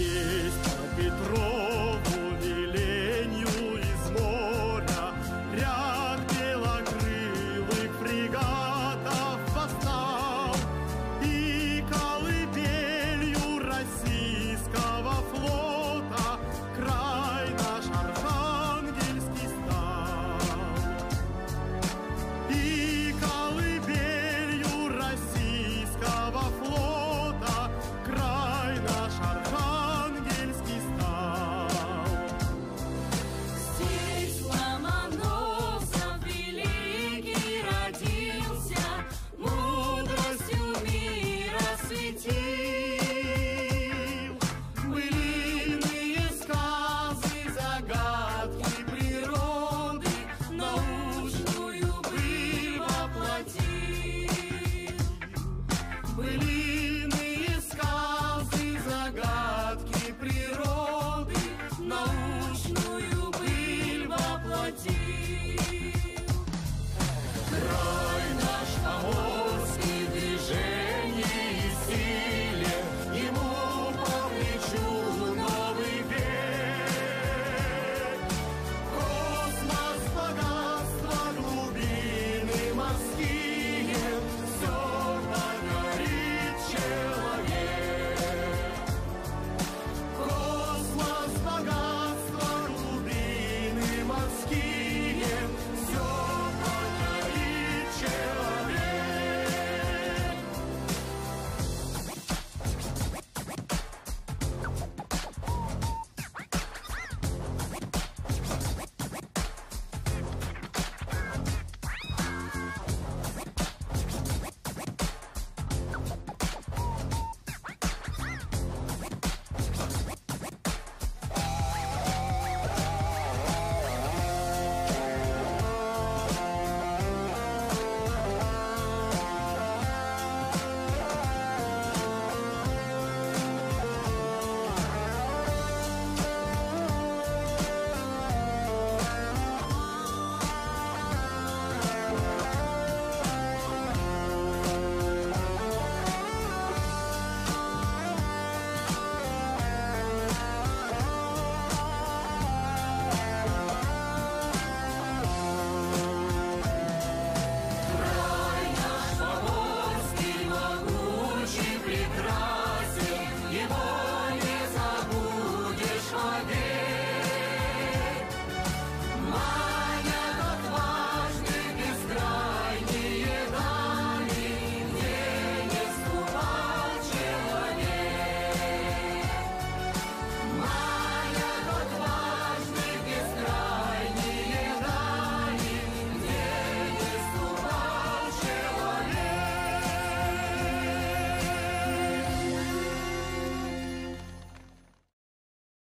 yeah.